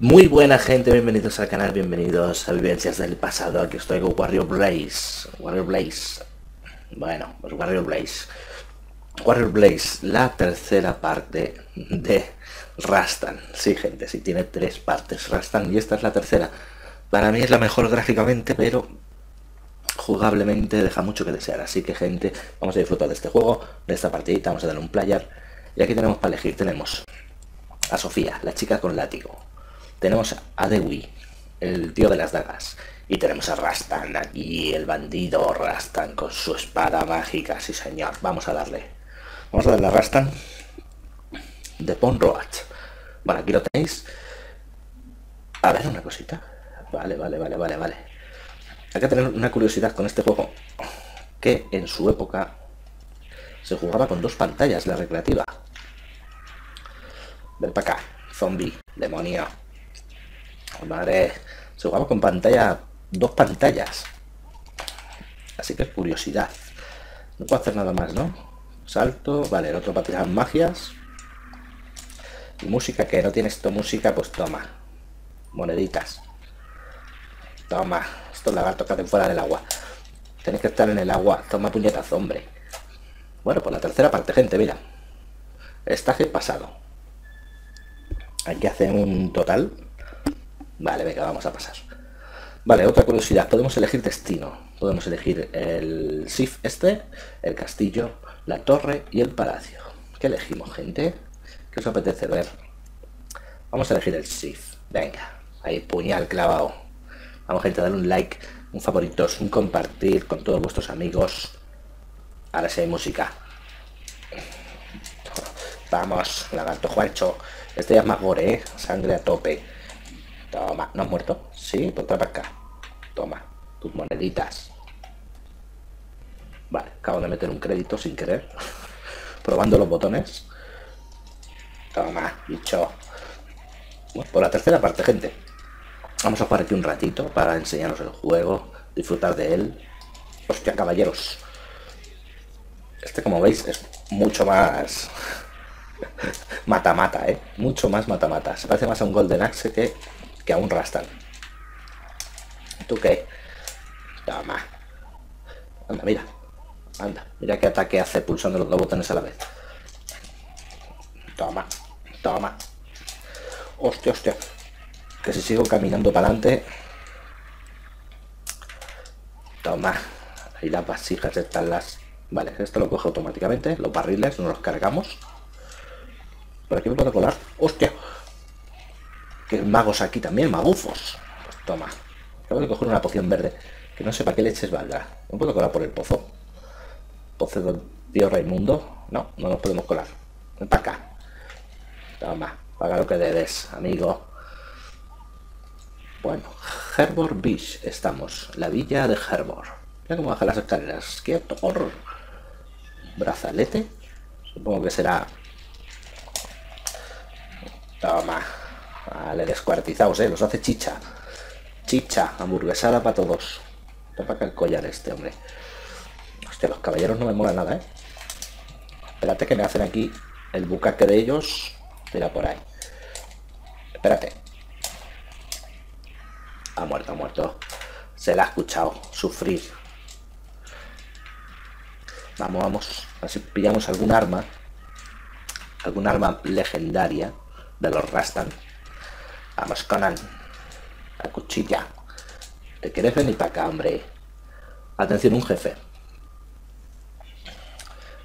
Muy buena gente, bienvenidos al canal, bienvenidos a Vivencias del Pasado. Aquí estoy con Warrior Blaze. Warrior Blaze. Bueno, pues Warrior Blaze. Warrior Blaze, la tercera parte de Rastan. Sí, gente, sí tiene tres partes Rastan y esta es la tercera. Para mí es la mejor gráficamente, pero jugablemente deja mucho que desear. Así que, gente, vamos a disfrutar de este juego, de esta partidita, vamos a darle un player. Y aquí tenemos para elegir, tenemos a Sofía, la chica con látigo tenemos a Dewi, el tío de las dagas. Y tenemos a Rastan aquí, el bandido Rastan con su espada mágica, sí señor. Vamos a darle. Vamos a darle a Rastan de Ponroach. Bueno, aquí lo tenéis. A ver, una cosita. Vale, vale, vale, vale, vale. Hay que tener una curiosidad con este juego. Que en su época se jugaba con dos pantallas, la recreativa. Ven para acá, zombie, demonio. Madre, se jugaba con pantalla, dos pantallas. Así que curiosidad. No puedo hacer nada más, ¿no? Salto, vale, el otro para tirar magias. Y música, que no tiene esto música, pues toma. Moneditas. Toma, estos lagartos que hacen fuera del agua. Tenéis que estar en el agua. Toma puñetazo, hombre. Bueno, pues la tercera parte, gente, mira. Estaje pasado. Aquí hace un total Vale, venga, vamos a pasar. Vale, otra curiosidad. Podemos elegir destino. Podemos elegir el SIF este, el castillo, la torre y el palacio. ¿Qué elegimos, gente? ¿Qué os apetece ver? Vamos a elegir el SIF. Venga, ahí puñal clavado. Vamos, gente, a darle un like, un favorito, un compartir con todos vuestros amigos. Ahora sí hay música. Vamos, lagarto Juancho. Este ya es más gore, ¿eh? Sangre a tope. Toma, ¿no has muerto? Sí, pues para acá. Toma, tus moneditas. Vale, acabo de meter un crédito sin querer. Probando los botones. Toma, bicho. por la tercera parte, gente. Vamos a jugar aquí un ratito para enseñaros el juego, disfrutar de él. Hostia, caballeros. Este, como veis, es mucho más mata-mata, ¿eh? Mucho más mata-mata. Se parece más a un Golden Axe que que aún rastan. ¿Tú qué? Toma. Anda, mira. Anda, mira qué ataque hace pulsando los dos botones a la vez. Toma, toma. Hostia, hostia. Que si sigo caminando para adelante. Toma. Ahí las vasijas están las... Vale, esto lo coge automáticamente. Los barriles no los cargamos. Por aquí me puedo colar. ¡Hostia! Que magos aquí también, magufos. Pues toma. Tengo que coger una poción verde. Que no sé para qué leches valga. No puedo colar por el pozo. Pozo de Dios Raimundo. No, no nos podemos colar. Ven para acá. Toma, paga lo que debes, amigo. Bueno, Herbor Beach estamos. La villa de Herbor. Mira cómo baja las escaleras. Quieto. Brazalete. Supongo que será... Toma. Vale, descuartizados, ¿eh? Los hace chicha. Chicha, hamburguesada para todos. Para acá el collar este, hombre. Hostia, los caballeros no me mola nada, ¿eh? Espérate que me hacen aquí el bucaque de ellos. Mira por ahí. Espérate. Ha muerto, ha muerto. Se la ha escuchado sufrir. Vamos, vamos. A ver si pillamos algún arma. Algún arma legendaria de los Rastan. Vamos, Conan. La cuchilla. ¿Te quieres venir para acá, hombre? Atención, un jefe.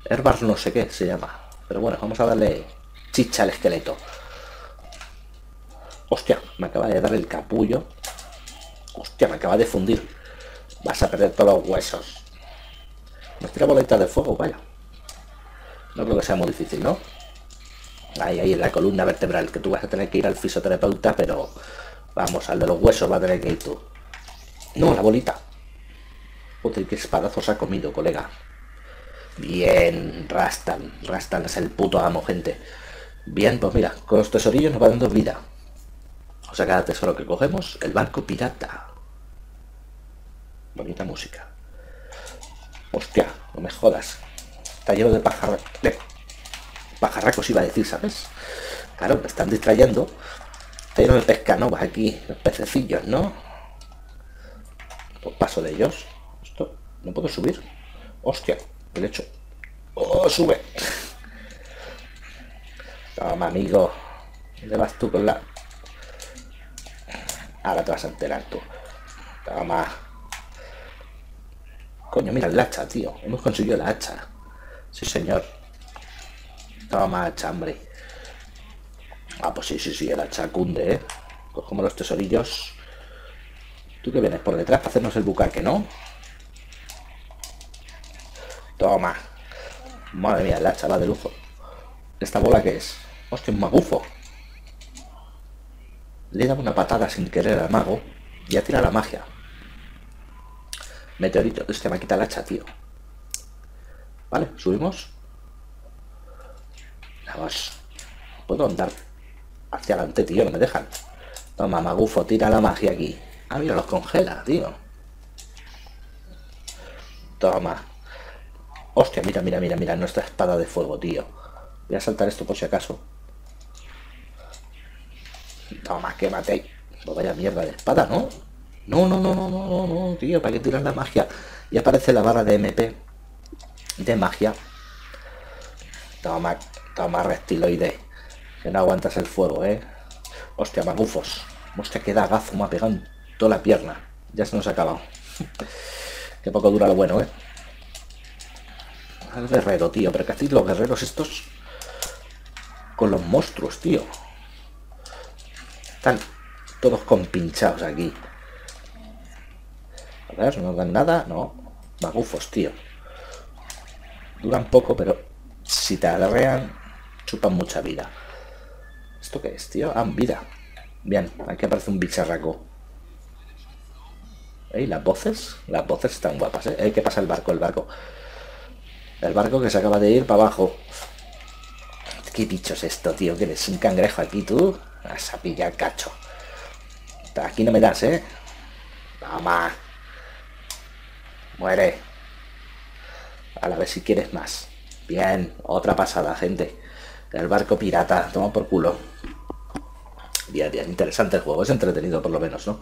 Herbar no sé qué se llama. Pero bueno, vamos a darle chicha al esqueleto. Hostia, me acaba de dar el capullo. Hostia, me acaba de fundir. Vas a perder todos los huesos. Me tira boleta de fuego, vaya. No creo que sea muy difícil, ¿no? Ahí, ahí en la columna vertebral, que tú vas a tener que ir al fisioterapeuta, pero vamos, al de los huesos va a tener que ir tú. No, la bolita. Joder, qué espadazos ha comido, colega. Bien, Rastan. Rastan es el puto amo, gente. Bien, pues mira, con los tesorillos nos va dando vida. O sea, cada tesoro que cogemos, el barco pirata. Bonita música. Hostia, no me jodas. Está lleno de pájaros pajarracos iba a decir, ¿sabes? Claro, me están distrayendo Pero de pesca, ¿no? Aquí, los pececillos, ¿no? Pues paso de ellos. Esto, no puedo subir. Hostia, el hecho. ¡Oh, sube! Toma, amigo. ¿Dónde vas tú con la...? Ahora te vas a enterar tú. Toma. Coño, mira el hacha, tío. Hemos conseguido la hacha. Sí, señor. Toma, hacha, hombre. Ah, pues sí, sí, sí, el hacha cunde, ¿eh? Cogemos los tesorillos. ¿Tú que vienes por detrás para hacernos el bucaque, no? Toma. Madre mía, el hacha va de lujo. ¿Esta bola qué es? Hostia, un magufo. Le he dado una patada sin querer al mago y ha tirado la magia. Meteorito. Es que me quita el hacha, tío. Vale, subimos. Vamos. Puedo andar hacia adelante, tío, no me dejan. Toma, magufo, tira la magia aquí. Ah, mira, los congela, tío. Toma. Hostia, mira, mira, mira, mira, nuestra espada de fuego, tío. Voy a saltar esto por si acaso. Toma, quémate. No vaya mierda de espada, ¿no? No, no, no, no, no, no, no, tío, ¿para qué tiras la magia? Y aparece la barra de MP de magia. Toma, toma, reptiloide. Que no aguantas el fuego, ¿eh? Hostia, magufos. Hostia, qué dagazo me ha pegado en toda la pierna. Ya se nos ha acabado. qué poco dura lo bueno, ¿eh? El guerrero, tío. Pero que hacéis los guerreros estos con los monstruos, tío. Están todos compinchados aquí. A ver, no dan nada. No. Magufos, tío. Duran poco, pero si te agarrean, chupan mucha vida. ¿Esto qué es, tío? Ah, vida. Bien, aquí aparece un bicharraco. ¿Y las voces? Las voces están guapas, ¿eh? ¿Qué pasa el barco? El barco. El barco que se acaba de ir para abajo. ¿Qué bicho es esto, tío? ¿Que eres un cangrejo aquí, tú? Vas a pillar cacho. Aquí no me das, ¿eh? Toma. Muere. A ver si quieres más. Bien, otra pasada, gente. El barco pirata, toma por culo. Bien, bien, interesante el juego, es entretenido por lo menos, ¿no?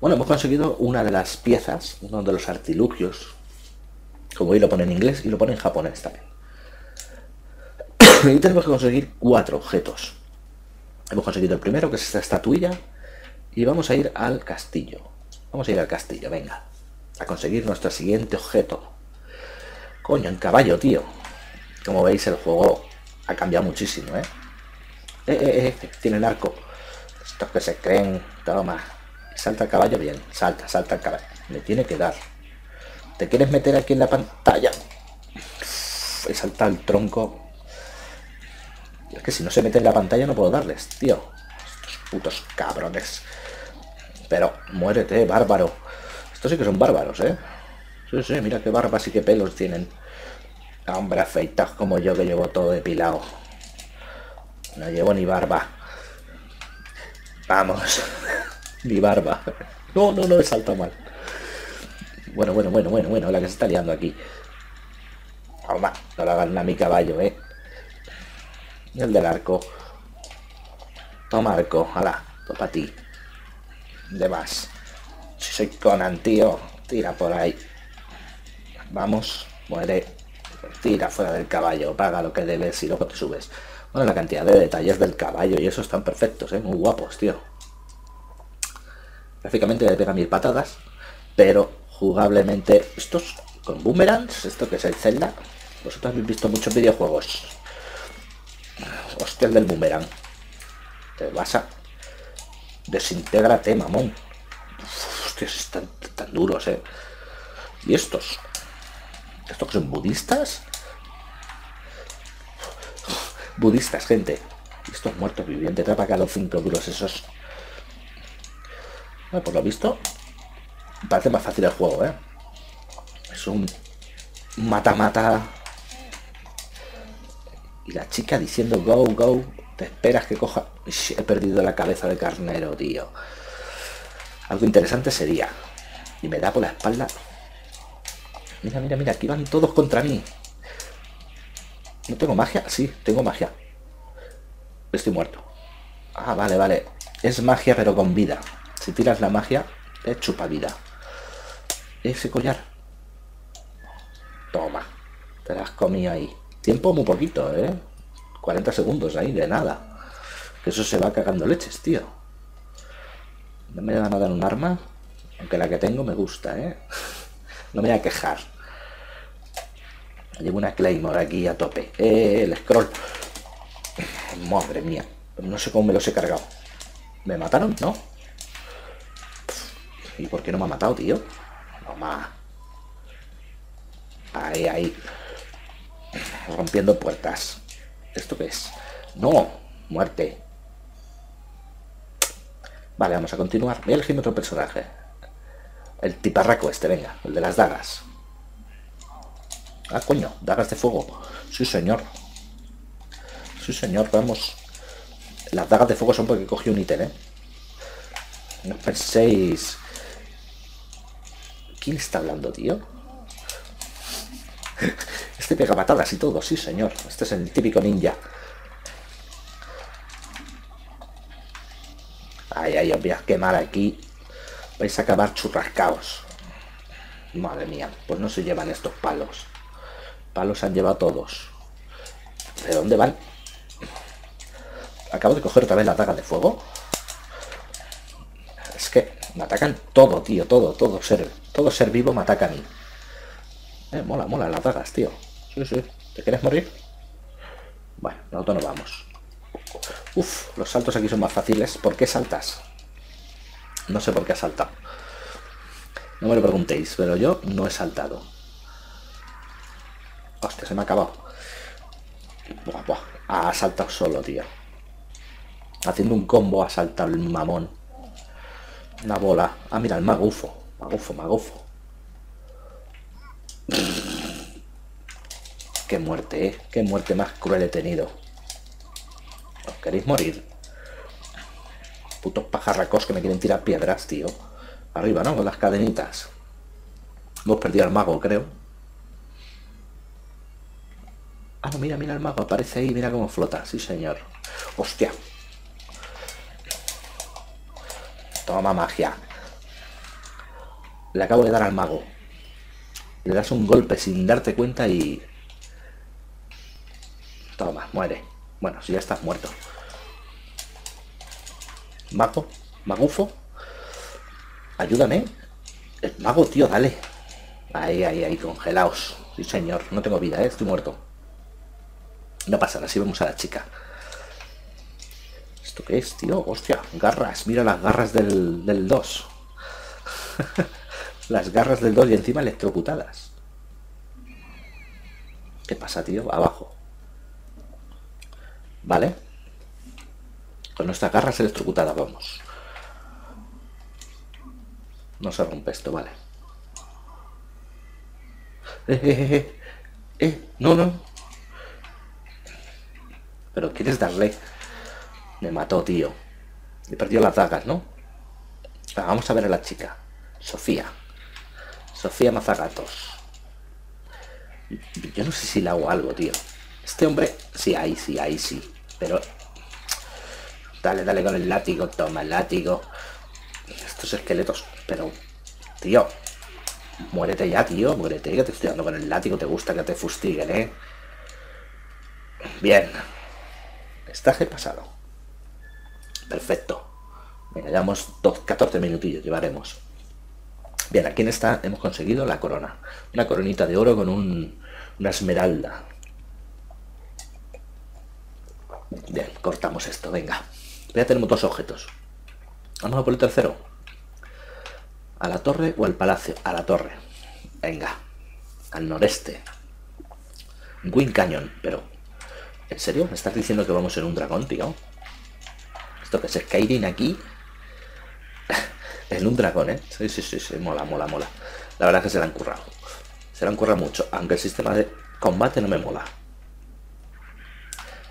Bueno, hemos conseguido una de las piezas, uno de los artilugios. Como hoy lo pone en inglés y lo pone en japonés también. y tenemos que conseguir cuatro objetos. Hemos conseguido el primero, que es esta estatuilla. Y vamos a ir al castillo. Vamos a ir al castillo, venga. A conseguir nuestro siguiente objeto. Coño, en caballo, tío. Como veis, el juego ha cambiado muchísimo, ¿eh? Eh, eh, eh, tiene el arco. Estos que se creen. Toma. Salta el caballo bien. Salta, salta el caballo. Me tiene que dar. ¿Te quieres meter aquí en la pantalla? He saltado el tronco. Es que si no se mete en la pantalla no puedo darles, tío. Estos putos cabrones. Pero muérete, bárbaro. Estos sí que son bárbaros, ¿eh? Sí, sí, mira qué barbas y qué pelos tienen. Hombre, afeitados como yo que llevo todo depilado. No llevo ni barba. Vamos. ni barba. No, no, no, he saltado mal. Bueno, bueno, bueno, bueno, bueno, la que se está liando aquí. Toma, no la hagan a mi caballo, ¿eh? El del arco. Toma arco, hala, para ti. De más. Si soy Conan, tío, tira por ahí. Vamos, muere. Tira fuera del caballo, paga lo que debes y luego te subes. Bueno, la cantidad de detalles del caballo y eso están perfectos, ¿eh? muy guapos, tío. Gráficamente le pega mil patadas, pero jugablemente estos con boomerangs, esto que es el Zelda, vosotros habéis visto muchos videojuegos. Hostia, el del boomerang. Te vas a... Desintégrate, mamón. hostias, están tan duros, eh. ¿Y estos? ¿Estos son budistas? Budistas, gente. Estos muertos vivientes. Trapa acá los cinco duros esos. Bueno, por lo visto, parece más fácil el juego, ¿eh? Es un mata-mata. Y la chica diciendo go, go. Te esperas que coja... He perdido la cabeza de carnero, tío. Algo interesante sería. Y me da por la espalda. Mira, mira, mira. Aquí van todos contra mí. ¿No tengo magia? Sí, tengo magia. Estoy muerto. Ah, vale, vale. Es magia pero con vida. Si tiras la magia, te chupa vida. Ese collar. Toma. Te las comí ahí. Tiempo muy poquito, ¿eh? 40 segundos ahí, de nada. Que eso se va cagando leches, tío. No me van a dar un arma. Aunque la que tengo me gusta, ¿eh? No me voy a quejar. Llevo una Claymore aquí a tope. Eh, el scroll. Madre mía. No sé cómo me los he cargado. ¿Me mataron? ¿No? ¿Y por qué no me ha matado, tío? No más. Ahí, ahí. Rompiendo puertas. ¿Esto qué es? No. Muerte. Vale, vamos a continuar. Voy a elegir otro personaje. El tiparraco este, venga. El de las dagas. Ah, coño. Dagas de fuego. Sí, señor. Sí, señor. Vamos. Las dagas de fuego son porque cogí un ítem, ¿eh? No penséis... ¿Quién está hablando, tío? Este pega patadas y todo, sí, señor. Este es el típico ninja. Ay, ay, os voy a quemar aquí. Vais a acabar churrascaos. Madre mía, pues no se llevan estos palos. Palos han llevado todos. ¿De dónde van? Acabo de coger otra vez la daga de fuego. Es que me atacan todo, tío, todo, todo ser, todo ser vivo me ataca a mí. Eh, mola, mola las dagas, tío. Sí, sí. ¿Te quieres morir? Bueno, nosotros nos vamos. Uf, los saltos aquí son más fáciles. ¿Por qué saltas? No sé por qué has saltado. No me lo preguntéis, pero yo no he saltado. Hostia, se me ha acabado. Buah, buah. Ha saltado solo, tío. Haciendo un combo ha saltado el mamón. Una bola. Ah, mira, el magufo. Magufo, magufo. Qué muerte, ¿eh? Qué muerte más cruel he tenido. ¿Os queréis morir? Putos pajarracos que me quieren tirar piedras, tío. Arriba, ¿no? Con las cadenitas. Hemos perdido al mago, creo. Ah, no, mira, mira el mago. Aparece ahí, mira cómo flota. Sí, señor. Hostia. Toma magia. Le acabo de dar al mago. Le das un golpe sin darte cuenta y... Toma, muere. Bueno, si ya estás muerto. Mago, magufo. Ayúdame. El mago, tío, dale. Ahí, ahí, ahí, congelaos. Sí, señor. No tengo vida, ¿eh? Estoy muerto. No pasa nada, si vemos a la chica. ¿Esto qué es, tío? Hostia, garras. Mira las garras del 2. las garras del 2 y encima electrocutadas. ¿Qué pasa, tío? Abajo. ¿Vale? Con nuestras garras electrocutadas vamos. No se rompe esto, vale. Eh, eh, eh, eh, no, no. Pero quieres darle. Me mató, tío. He perdido las dagas, ¿no? vamos a ver a la chica. Sofía. Sofía Mazagatos. Yo no sé si le hago algo, tío. Este hombre... Sí, ahí sí, ahí sí. Pero... Dale, dale con el látigo. Toma el látigo. Estos esqueletos. Pero... Tío. Muérete ya, tío. Muérete, que te estoy dando con el látigo. Te gusta que te fustiguen, ¿eh? Bien. Estaje pasado. Perfecto. Venga, llevamos 14 minutillos. Llevaremos. Bien, aquí en esta hemos conseguido la corona. Una coronita de oro con un, una esmeralda. Bien, cortamos esto, venga. Ya tenemos dos objetos. Vamos a por el tercero. ¿A la torre o al palacio? A la torre. Venga. Al noreste. Win Canyon, pero... ¿En serio? ¿Me estás diciendo que vamos en un dragón, tío? ¿Esto que es Skyrim aquí? en un dragón, ¿eh? Sí, sí, sí, sí, mola, mola, mola. La verdad es que se la han currado. Se la han currado mucho, aunque el sistema de combate no me mola.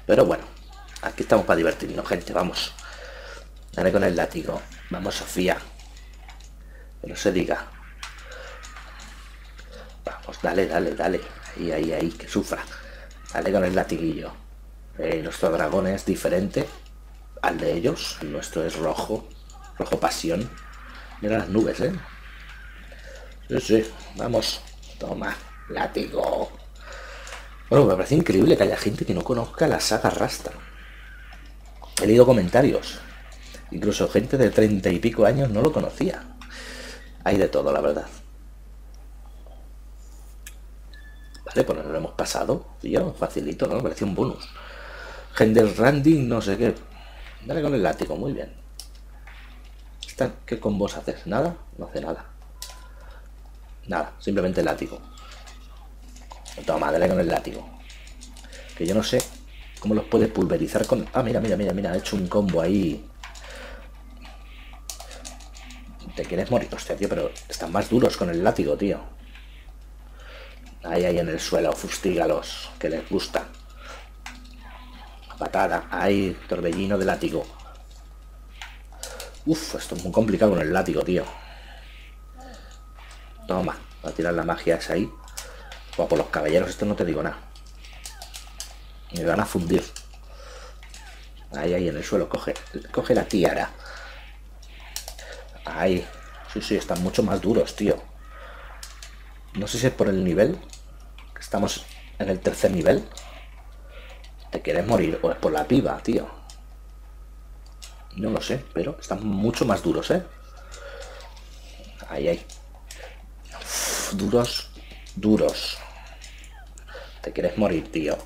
Pero bueno, aquí estamos para divertirnos, gente, vamos. Dale con el látigo. Vamos, Sofía. Que no se diga. Vamos, dale, dale, dale. Ahí, ahí, ahí, que sufra. Dale con el latiguillo. Eh, nuestro dragón es diferente al de ellos. El nuestro es rojo. Rojo pasión. Mira las nubes, ¿eh? Sí, sí. Vamos. Toma. Látigo. Bueno, me parece increíble que haya gente que no conozca la saga Rasta. He leído comentarios. Incluso gente de treinta y pico años no lo conocía. Hay de todo, la verdad. Vale, pues nos lo hemos pasado. yo facilito, ¿no? Me pareció un bonus. Gender Randy, no sé qué. Dale con el látigo, muy bien. ¿Qué con vos haces? ¿Nada? No hace nada. Nada, simplemente el látigo. Toma, dale con el látigo. Que yo no sé cómo los puedes pulverizar con... Ah, mira, mira, mira, mira, ha hecho un combo ahí. Te quieres morir, hostia, tío, pero están más duros con el látigo, tío. Ahí, ahí en el suelo, fustígalos, que les gusta. Patada, ahí, torbellino de látigo. Uf, esto es muy complicado con el látigo, tío. Toma, va a tirar la magia esa ahí. O por los caballeros, esto no te digo nada. Me van a fundir. Ahí, ahí, en el suelo. Coge, coge la tiara. Ahí. Sí, sí, están mucho más duros, tío. No sé si es por el nivel. Estamos en el tercer nivel. ¿Te quieres morir? O es por la piba, tío. No lo sé, pero están mucho más duros, ¿eh? Ahí, ahí. duros, duros. Te quieres morir, tío.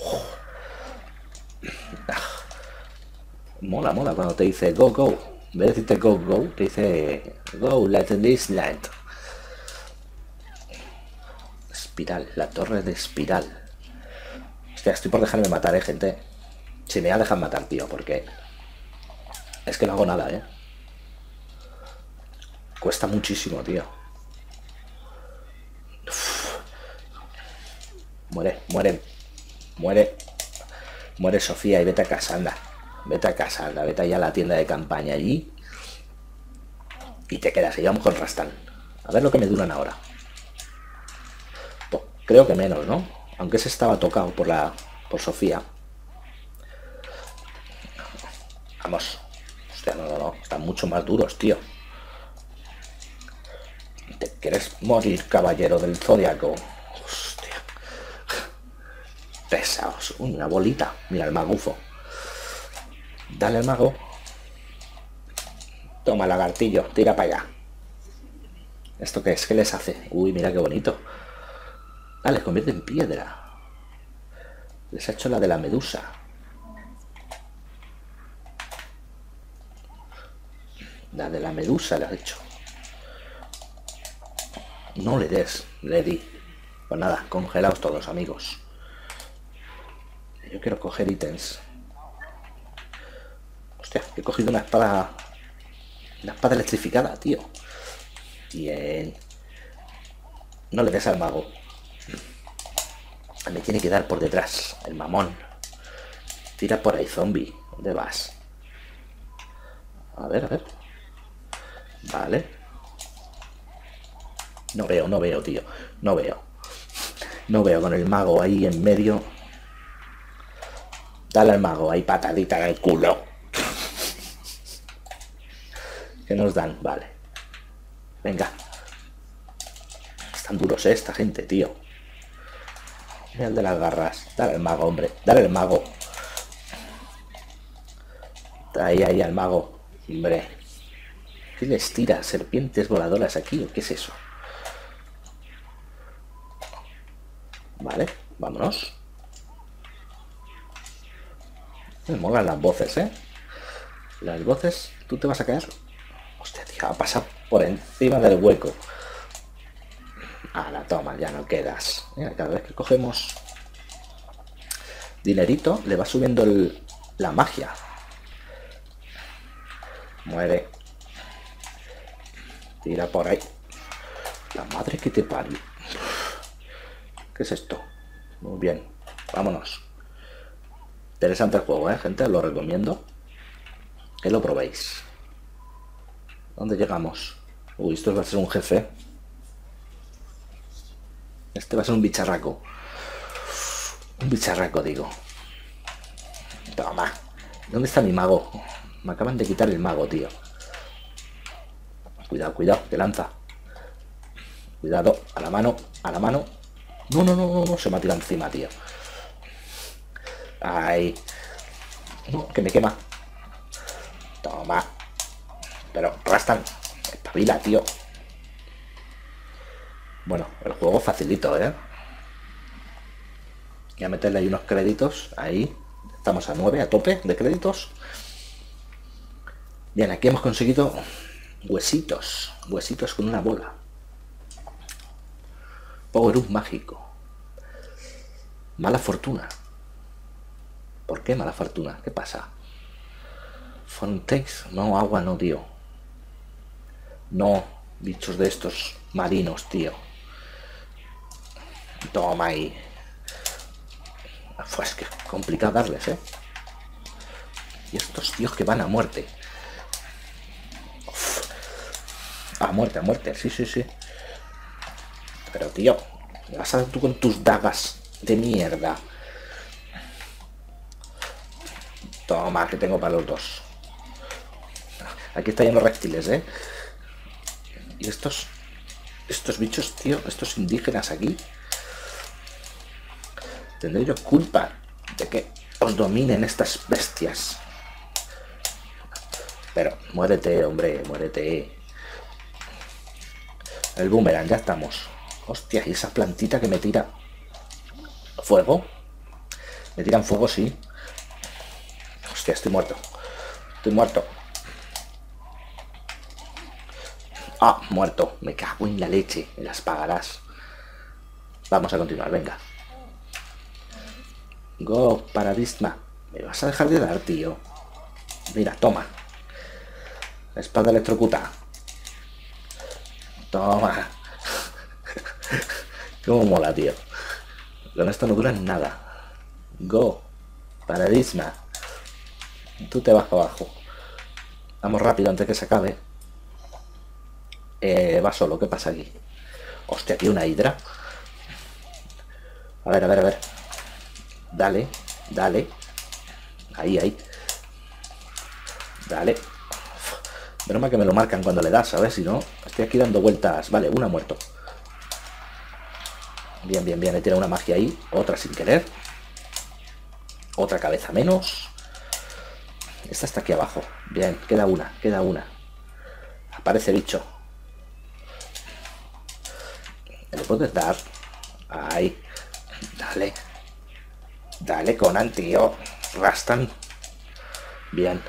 Mola, mola cuando te dice go, go. En vez de decirte go, go, te dice go, let this land. Espiral, la torre de espiral. Hostia, estoy por dejarme matar, eh, gente. Si me va a dejar matar, tío, porque... Es que no hago nada, eh. Cuesta muchísimo, tío. Muere, muere. Muere. Muere Sofía y vete a casa, anda. Vete a casa, anda. Vete allá a la tienda de campaña allí. Y te quedas. Y vamos con Rastan. A ver lo que me duran ahora. Pues, creo que menos, ¿no? Aunque se estaba tocado por la. por Sofía. Vamos. Hostia, no, no, no. Están mucho más duros, tío. ¿Te quieres morir, caballero del zodiaco? Pesados. Una bolita. Mira el magufo. Dale al mago. Toma lagartillo. Tira para allá. ¿Esto qué es? ¿Qué les hace? Uy, mira qué bonito. Ah, les convierte en piedra. Les ha hecho la de la medusa. La de la medusa le ha hecho. No le des, le di. Pues nada, congelaos todos, amigos. Yo quiero coger ítems. Hostia, he cogido una espada... Una espada electrificada, tío. Bien. No le des al mago. Me tiene que dar por detrás, el mamón. Tira por ahí, zombie. ¿Dónde vas? A ver, a ver. Vale. No veo, no veo, tío. No veo. No veo con el mago ahí en medio. Dale al mago, ahí patadita en el culo. ¿Qué nos dan? Vale. Venga. Están duros ¿eh? esta gente, tío. El de las garras. Dale al mago, hombre. Dale al mago. Trae ahí al mago. Hombre. ¿Qué les tira? ¿Serpientes voladoras aquí o qué es eso? Vale, vámonos. Me molan las voces, ¿eh? Las voces, tú te vas a caer. Hostia, tío, a pasar por encima del hueco. A la toma, ya no quedas. Cada vez que cogemos dinerito, le va subiendo la magia. Muere. Tira por ahí. La madre que te parió. ¿Qué es esto? Muy bien. Vámonos. Interesante el juego, ¿eh, gente? Lo recomiendo. Que lo probéis. ¿Dónde llegamos? Uy, esto va a ser un jefe. Este va a ser un bicharraco. Un bicharraco, digo. Toma. ¿Dónde está mi mago? Me acaban de quitar el mago, tío. Cuidado, cuidado, que lanza. Cuidado, a la mano, a la mano. No, no, no, no, no, se me ha tirado encima, tío. Ay. que me quema. Toma. Pero rastan. Espabila, tío. Bueno, el juego facilito, ¿eh? Y a meterle ahí unos créditos. Ahí. Estamos a 9, a tope de créditos. Bien, aquí hemos conseguido huesitos. Huesitos con una bola. Power Up mágico. Mala fortuna. ¿Por qué mala fortuna? ¿Qué pasa? Fontex. No, agua no, tío. No, bichos de estos marinos, tío. Toma ahí. Pues que complicado darles, ¿eh? Y estos tíos que van a muerte. A muerte, a muerte, sí, sí, sí. Pero tío, vas a tú con tus dagas de mierda. Toma, que tengo para los dos. Aquí está lleno reptiles, ¿eh? Y estos... Estos bichos, tío, estos indígenas aquí... Tendré yo culpa de que os dominen estas bestias. Pero muérete, hombre, muérete. El boomerang, ya estamos. Hostia, y esa plantita que me tira fuego. Me tiran fuego, sí. Hostia, estoy muerto. Estoy muerto. Ah, muerto. Me cago en la leche. Me las pagarás. Vamos a continuar, venga. Go, paradisma. Me vas a dejar de dar, tío. Mira, toma. espada electrocuta. Toma. Cómo mola, tío. Con esto no dura nada. Go. Paradisma. Tú te vas para abajo. Vamos rápido antes que se acabe. Eh, va solo, ¿qué pasa aquí? Hostia, aquí una hidra. A ver, a ver, a ver. Dale, dale. Ahí, ahí. Dale. Mal que me lo marcan cuando le das, ¿sabes? Si no, estoy aquí dando vueltas. Vale, una muerto. Bien, bien, bien. He tirado una magia ahí. Otra sin querer. Otra cabeza menos. Esta está aquí abajo. Bien, queda una, queda una. Aparece bicho. ¿Me lo puedes dar? Ahí. Dale. Dale, Conan, tío. Rastan. Bien.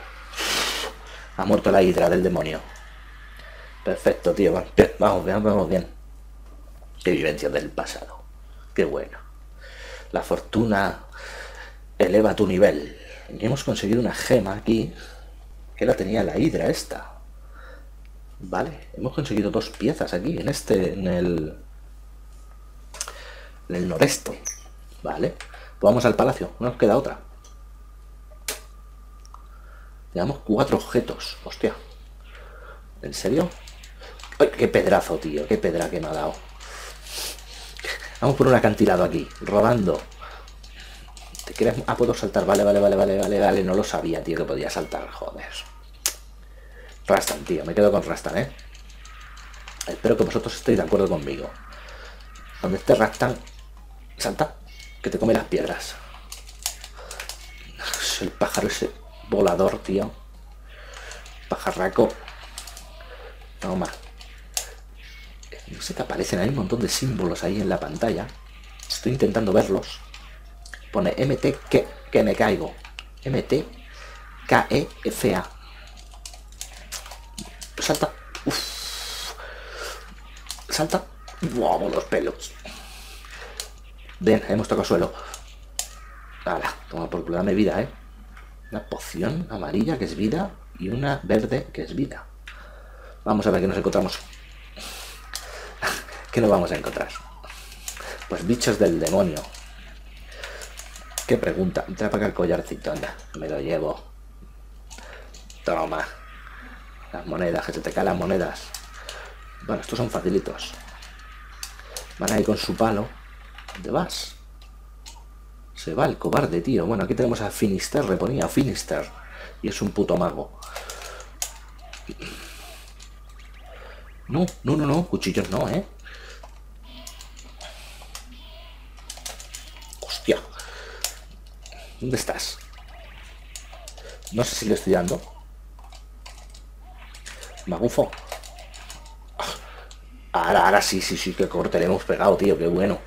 Ha muerto la hidra del demonio. Perfecto, tío. vamos bien, vamos bien. Qué vivencia del pasado. Qué bueno. La fortuna eleva tu nivel. Hemos conseguido una gema aquí. Que la tenía la hidra esta. Vale, hemos conseguido dos piezas aquí, en este, en el... En el noreste. Vale. Pues vamos al palacio, no nos queda otra. Llevamos cuatro objetos, hostia. ¿En serio? ¡Ay, qué pedrazo, tío! ¡Qué pedra que me ha dado! Vamos por un acantilado aquí, rodando. ¿Te quieres...? Ah, puedo saltar. Vale, vale, vale, vale, vale, vale. No lo sabía, tío, que podía saltar. Joder. Rastan, tío. Me quedo con Rastan, ¿eh? Espero que vosotros estéis de acuerdo conmigo. Donde esté Rastan, salta que te come las piedras. El pájaro ese volador, tío. Pajarraco. Toma. No sé qué aparecen, hay un montón de símbolos ahí en la pantalla. Estoy intentando verlos. Pone MT que, que me caigo. MT K-E-F-A. Salta. Uf. Salta. Vamos los pelos. Bien, hemos tocado suelo. Hala, toma por culo, dame vida, ¿eh? Una poción amarilla que es vida y una verde que es vida. Vamos a ver qué nos encontramos. ¿Qué nos vamos a encontrar? Pues bichos del demonio. ¿Qué pregunta? Trae para acá el collarcito, anda. Me lo llevo. Toma. Las monedas, que se te caen las monedas. Bueno, estos son facilitos. Van ahí con su palo ¿Dónde vas? Se va el cobarde, tío. Bueno, aquí tenemos a Finister, reponía Finister. Y es un puto mago. No, no, no, no. Cuchillos no, ¿eh? Hostia. ¿Dónde estás? No sé si le estoy dando. Magufo. Ahora, ahora sí, sí, sí, que corte le hemos pegado, tío, qué bueno.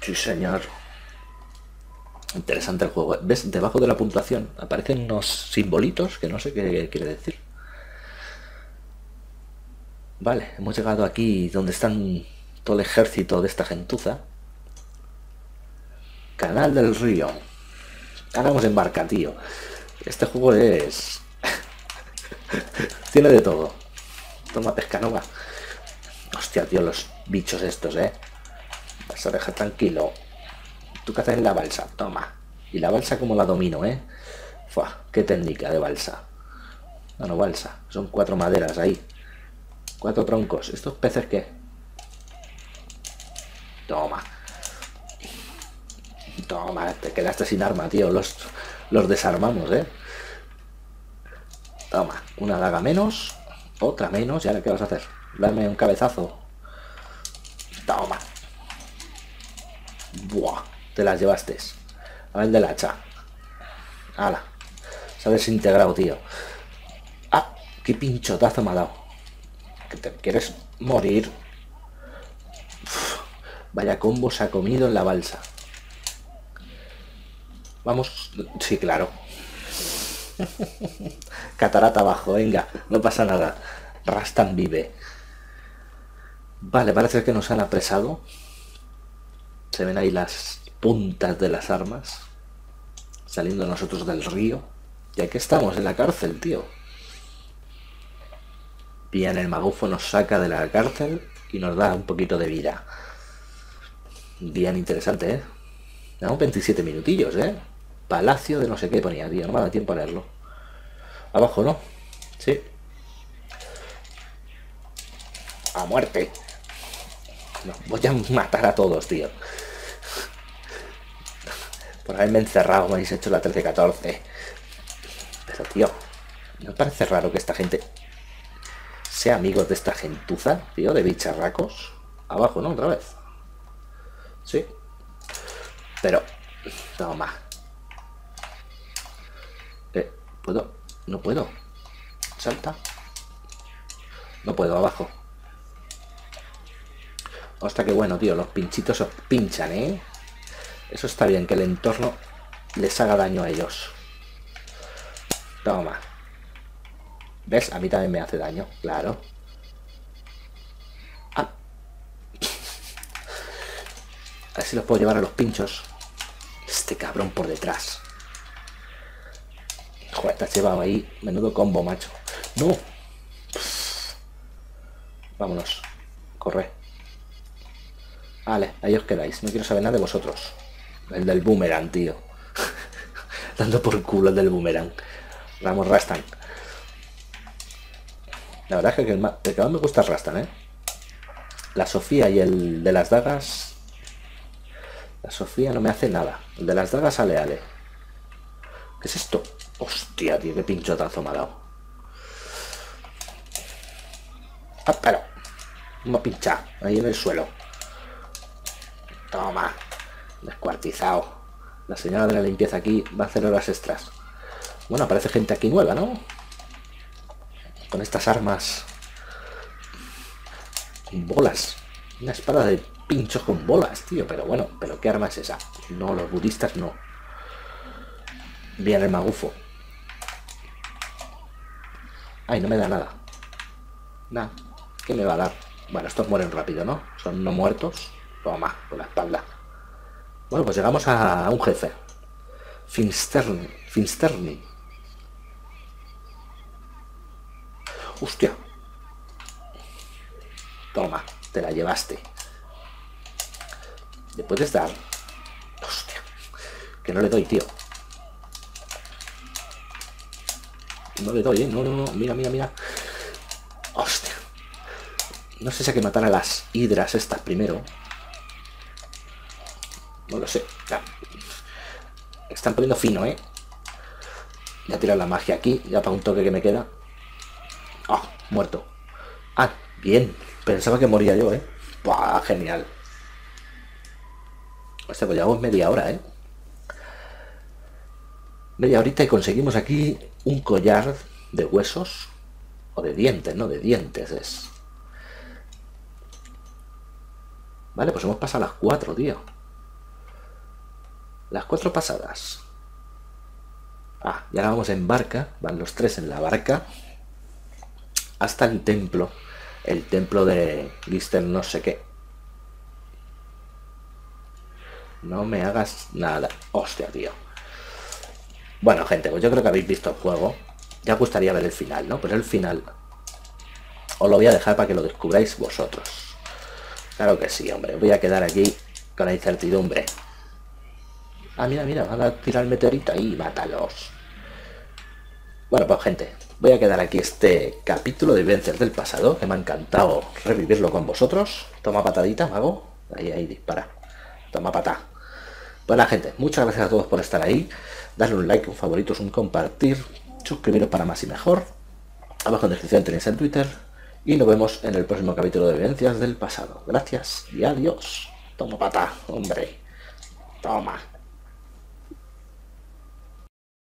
Sí, señor. Interesante el juego. ¿Ves? Debajo de la puntuación aparecen unos simbolitos que no sé qué quiere decir. Vale, hemos llegado aquí donde están todo el ejército de esta gentuza. Canal del río. Ahora vamos en barca, tío. Este juego es... Tiene de todo. Toma pesca nova. Hostia, tío, los bichos estos, ¿eh? Vas a dejar tranquilo. Tú que haces la balsa, toma. Y la balsa como la domino, ¿eh? Fua, qué técnica de balsa. No, no, balsa. Son cuatro maderas ahí. Cuatro troncos. ¿Estos peces qué? Toma. Toma, te quedaste sin arma, tío. Los, desarmamos, ¿eh? Toma, una daga menos. Otra menos. ¿Y ahora qué vas a hacer? Dame un cabezazo. Toma. Buah, te las llevaste. A ver el del hacha. Hala. Se ha desintegrado, tío. Ah, qué pinchotazo me ha dado. Que te quieres morir. vaya combo se ha comido en la balsa. Vamos. Sí, claro. Catarata abajo, venga, no pasa nada. Rastan vive. Vale, parece que nos han apresado. Se ven ahí las puntas de las armas saliendo nosotros del río. Y aquí estamos, en la cárcel, tío. Bien, el magufo nos saca de la cárcel y nos da un poquito de vida. Bien interesante, ¿eh? Damos 27 minutillos, ¿eh? Palacio de no sé qué ponía, tío. No me da tiempo a leerlo. Abajo, ¿no? Sí. A muerte. No, voy a matar a todos, tío. Por haberme encerrado, me habéis hecho la 13-14. Pero, tío, ¿no parece raro que esta gente sea amigo de esta gentuza, tío, de bicharracos? Abajo, ¿no? Otra vez. Sí. Pero, toma. ¿Puedo? No puedo. Salta. No puedo, abajo. Hostia, qué bueno, tío. Los pinchitos os pinchan, ¿eh? Eso está bien, que el entorno les haga daño a ellos. Toma. ¿Ves? A mí también me hace daño, claro. Ah. A ver si los puedo llevar a los pinchos. Este cabrón por detrás. Joder, te has ahí. Menudo combo, macho. ¡No! Vámonos. Corre. Vale, ahí os quedáis. No quiero saber nada de vosotros. El del boomerang, tío. Dando por culo el del boomerang. Vamos, Rastan. La verdad es que el, más, me gusta es Rastan, ¿eh? La Sofía y el de las dagas... La Sofía no me hace nada. El de las dagas sale, ale. ¿Qué es esto? Hostia, tío, qué pinchotazo me ha dado. Ah, pero... Me ha pinchado ahí en el suelo. Toma. Descuartizado. La señora de la limpieza aquí va a hacer horas extras. Bueno, aparece gente aquí nueva, ¿no? Con estas armas. Bolas. Una espada de pinchos con bolas, tío. Pero bueno, ¿pero qué arma es esa? No, los budistas no. Bien el magufo. Ay, no me da nada. Nada. ¿Qué me va a dar? Bueno, estos mueren rápido, ¿no? Son no muertos. Toma, con la espalda. Bueno, pues llegamos a un jefe. Finsterni. Finsterni. Hostia. Toma, te la llevaste. ¿Le puedes dar? Hostia. Que no le doy, tío. No le doy. No, no, no. Mira, mira, mira. Hostia. No sé si hay que matar a las hidras estas primero. No lo sé. Están poniendo fino, ¿eh? Ya tirar la magia aquí, ya para un toque que me queda. Ah, muerto. Ah, bien. Pensaba que moría yo, ¿eh? Buah, genial. Hostia, pues llevamos media hora, ¿eh? Media horita y conseguimos aquí un collar de huesos. O de dientes, ¿no? De dientes es. Vale, pues hemos pasado las cuatro, tío. Las cuatro pasadas. Ah, y ahora vamos en barca. Van los tres en la barca. Hasta el templo. El templo de Lister no sé qué. No me hagas nada. Hostia, tío. Bueno, gente, pues yo creo que habéis visto el juego. Ya gustaría ver el final, ¿no? Pero el final os lo voy a dejar para que lo descubráis vosotros. Claro que sí, hombre. Voy a quedar aquí con la incertidumbre. Ah, mira, mira, van a tirar el meteorito y mátalos. Bueno, pues gente, voy a quedar aquí este capítulo de Vencer del pasado, que me ha encantado revivirlo con vosotros. Toma patadita, mago. Ahí, ahí, dispara. Toma patá. Buena gente, muchas gracias a todos por estar ahí. Darle un like, un favorito, un compartir. Suscribiros para más y mejor. Abajo en descripción tenéis el Twitter. Y nos vemos en el próximo capítulo de Vivencias del pasado. Gracias y adiós. Toma patá, hombre. Toma.